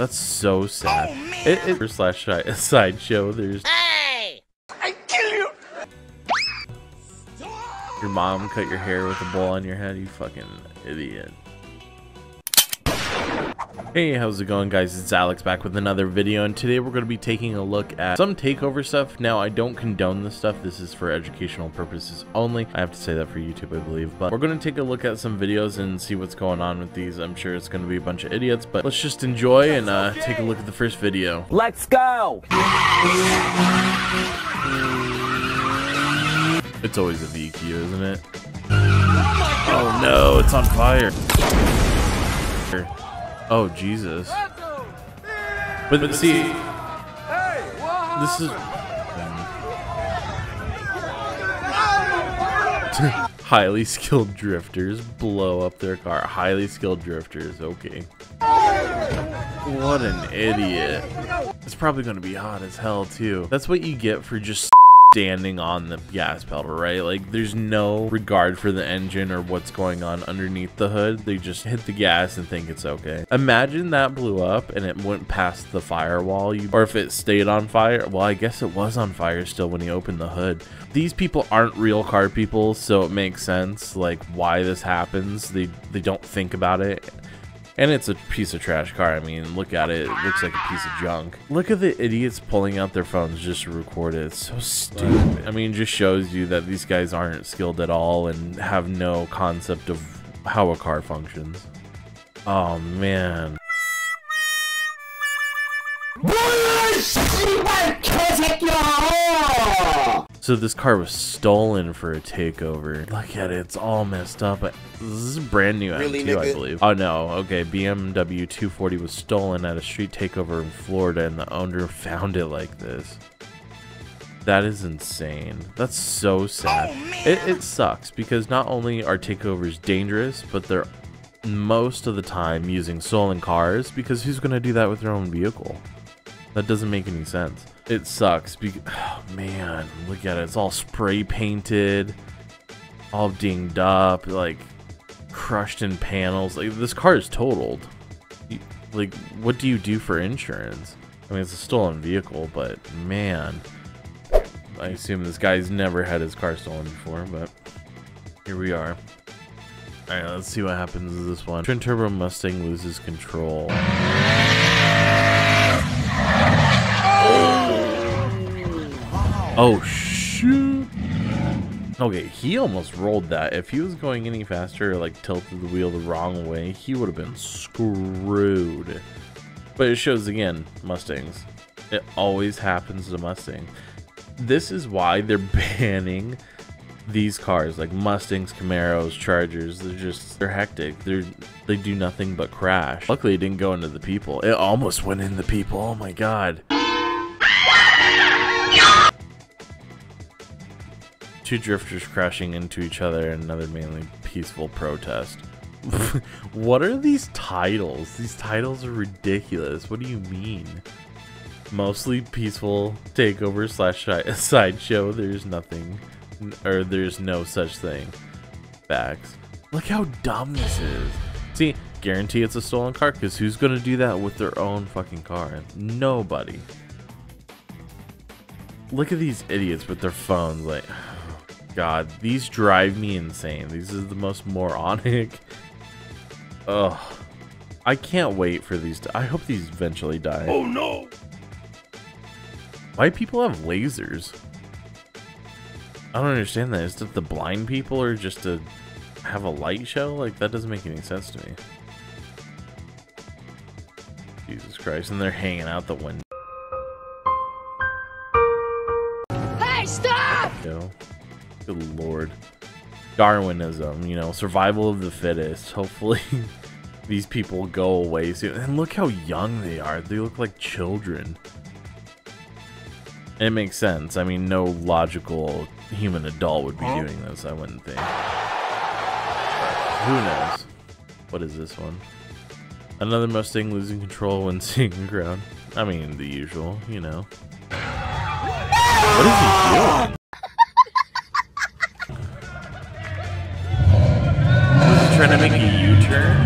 That's so sad. Oh, it, it slash sideshow. There's. Hey! I kill you. Your mom cut your hair with a bowl on your head. You fucking idiot. Hey, how's it going guys? It's Alex back with another video and today we're going to be taking a look at some takeover stuff. Now, I don't condone this stuff. This is for educational purposes only. I have to say that for YouTube, I believe. But we're going to take a look at some videos and see what's going on with these. I'm sure it's going to be a bunch of idiots, but let's just enjoy and uh, take a look at the first video. Let's go! It's always a VQ, isn't it? Oh no, it's on fire. Oh, Jesus. But see, this is... Highly skilled drifters blow up their car. Highly skilled drifters, okay. What an idiot. It's probably going to be hot as hell, too. That's what you get for just standing on the gas pedal, right? Like there's no regard for the engine or what's going on underneath the hood. They just hit the gas and think it's okay. Imagine that blew up and it went past the firewall, you, or if it stayed on fire. Well, I guess it was on fire still when he opened the hood. These people aren't real car people, so it makes sense like why this happens. They they don't think about it and it's a piece of trash car. I mean, look at it. It looks like a piece of junk. Look at the idiots pulling out their phones just to record it. It's so stupid. I mean, just shows you that these guys aren't skilled at all and have no concept of how a car functions. Oh, man. So this car was stolen for a takeover. Look at it, it's all messed up. This is brand new really, M2, I believe. Oh no, okay, BMW 240 was stolen at a street takeover in Florida and the owner found it like this. That is insane. That's so sad. Oh, it, it sucks because not only are takeovers dangerous, but they're most of the time using stolen cars because who's going to do that with their own vehicle? That doesn't make any sense. It sucks. Be oh, man, look at it. It's all spray painted, all dinged up, like crushed in panels. Like this car is totaled. Like, what do you do for insurance? I mean, it's a stolen vehicle, but man, I assume this guy's never had his car stolen before, but here we are. Alright, let's see what happens to this one. Twin Turbo Mustang loses control. Oh, shoot. Okay, he almost rolled that. If he was going any faster, or like tilted the wheel the wrong way, he would have been screwed. But it shows again, Mustangs. It always happens to Mustang. This is why they're banning these cars, like Mustangs, Camaros, Chargers. They're just, they're hectic. They're, they do nothing but crash. Luckily, it didn't go into the people. It almost went in the people. Oh my god. Two drifters crashing into each other in another mainly peaceful protest. what are these titles? These titles are ridiculous. What do you mean? Mostly peaceful takeover slash sideshow. There's nothing, or there's no such thing. Facts. Look how dumb this is. See, guarantee it's a stolen car because who's going to do that with their own fucking car? Nobody. Look at these idiots with their phones. Like, God, these drive me insane. These are the most moronic. Ugh. I can't wait for these. To- I hope these eventually die. Oh no! Why do people have lasers? I don't understand that. Is that the blind people or just to have a light show? Like, that doesn't make any sense to me. Jesus Christ. And they're hanging out the window. Darwinism, you know, survival of the fittest. Hopefully these people go away soon. And look how young they are. They look like children. It makes sense. I mean, no logical human adult would be doing this, I wouldn't think. Who knows? What is this one? Another Mustang losing control when seeing the ground. I mean, the usual, you know. What is he doing? to make a U-turn?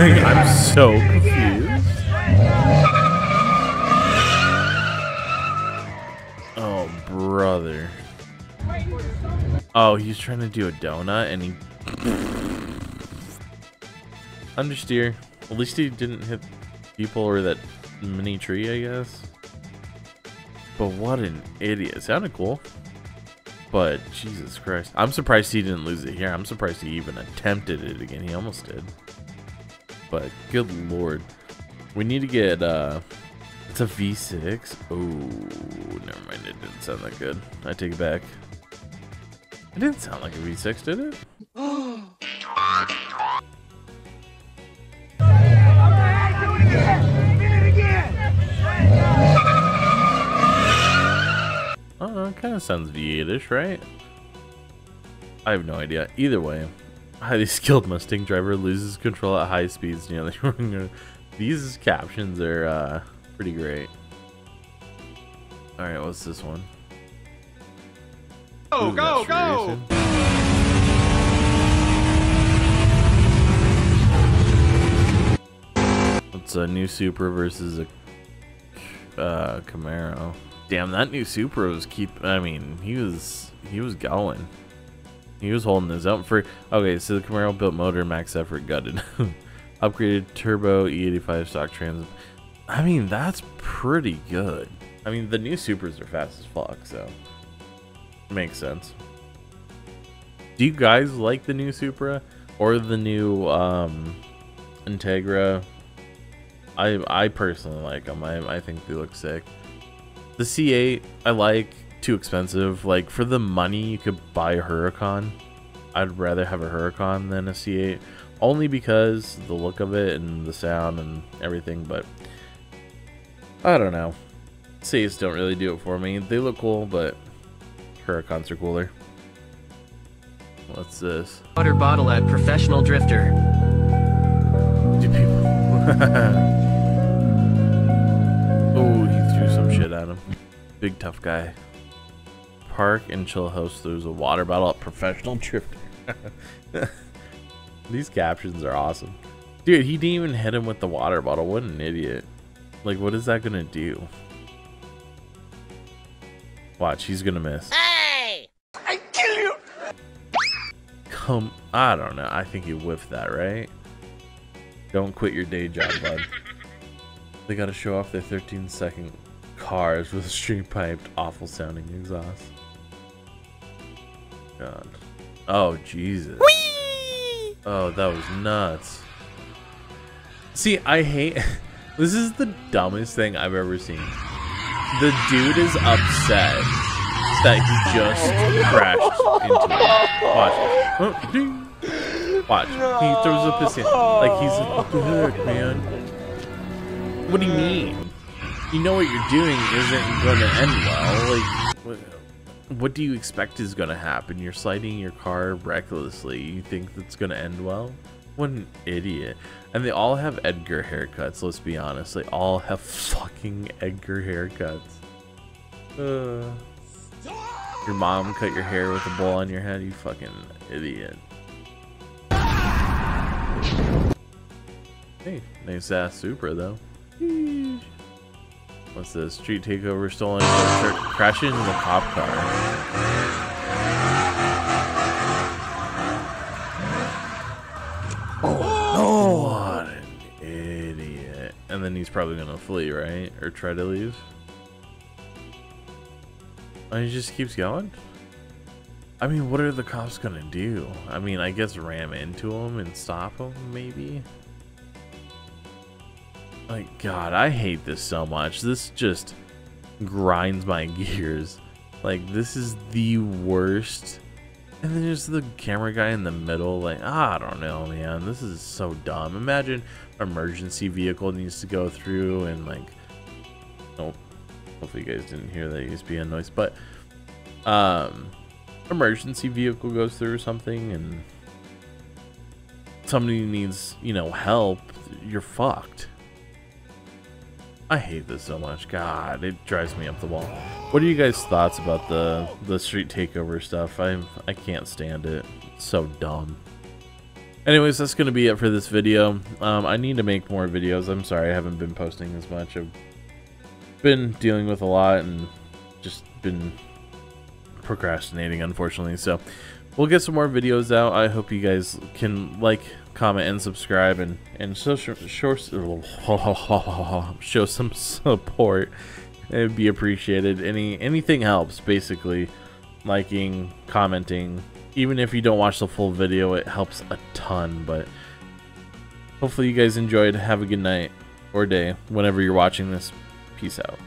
I'm so confused. Oh, brother. Oh, he's trying to do a donut and he... Understeer. At least he didn't hit people or that mini tree, I guess. But what an idiot. Sounded cool. But Jesus Christ. I'm surprised he didn't lose it here. I'm surprised he even attempted it again. He almost did. But good lord. We need to get uh it's a V6. Oh, never mind. It didn't sound that good. I take it back. It didn't sound like a V6, did it? It kind of sounds V8ish, right? I have no idea. Either way, highly skilled Mustang driver loses control at high speeds nearly. These captions are uh, pretty great. All right, what's this one? Go, Ooh, go, go! It's a new Supra versus a uh, Camaro. Damn, that new Supra was keep. I mean, he was he was going. He was holding his own for. Okay, so the Camaro built motor, max effort, gutted, upgraded turbo, E85 stock trans. I mean, that's pretty good. I mean, the new Supras are fast as fuck, so makes sense. Do you guys like the new Supra or the new um, Integra? I I personally like them. I I think they look sick. The C8 I like. Too expensive. Like for the money, you could buy a Huracan. I'd rather have a Huracan than a C8, only because the look of it and the sound and everything. But I don't know. C8s don't really do it for me. They look cool, but Huracans are cooler. What's this? Water bottle at professional drifter. Do people? Big tough guy. Park and chill host There's a water bottle at professional drifter. These captions are awesome. Dude, he didn't even hit him with the water bottle. What an idiot. Like, what is that gonna do? Watch, he's gonna miss. Hey! I kill you! Come, I don't know. I think he whiffed that, right? Don't quit your day job, bud. They gotta show off their 13 second cars with stream piped, awful sounding exhaust. God. Oh, Jesus. Whee! Oh, that was nuts. See, I hate... this is the dumbest thing I've ever seen. The dude is upset that he just crashed into it. Watch. Watch. He throws up his hand. Like, he's like, good, man. What do you mean? You know what you're doing isn't going to end well. Like, what do you expect is going to happen? You're sliding your car recklessly. You think that's going to end well? What an idiot. And they all have Edgar haircuts, let's be honest. They all have fucking Edgar haircuts. Uh, your mom cut your hair with a bowl on your head, you fucking idiot. Hey, nice ass Supra though. What's this? Street takeover, stolen, crashing into the cop car. Oh, no! What an idiot. And then he's probably gonna flee, right? Or try to leave? And he just keeps going? I mean, what are the cops gonna do? I mean, I guess ram into him and stop him, maybe? Like, God, I hate this so much. This just grinds my gears. Like, this is the worst. And then just the camera guy in the middle, like, I don't know, man. This is so dumb. Imagine emergency vehicle needs to go through and, like, oh, hopefully you guys didn't hear that USB noise, but, um, emergency vehicle goes through or something and somebody needs, you know, help, you're fucked. I hate this so much. God, it drives me up the wall. What are you guys' thoughts about the the street takeover stuff? I I can't stand it. It's so dumb. Anyways, that's going to be it for this video. Um, I need to make more videos. I'm sorry I haven't been posting as much. I've been dealing with a lot and just been procrastinating, unfortunately. So we'll get some more videos out. I hope you guys can like, comment, and subscribe, and and show show, some support. It'd be appreciated. Any anything helps, basically. Liking, commenting, even if you don't watch the full video, it helps a ton. But hopefully you guys enjoyed. Have a good night or day whenever you're watching this. Peace out.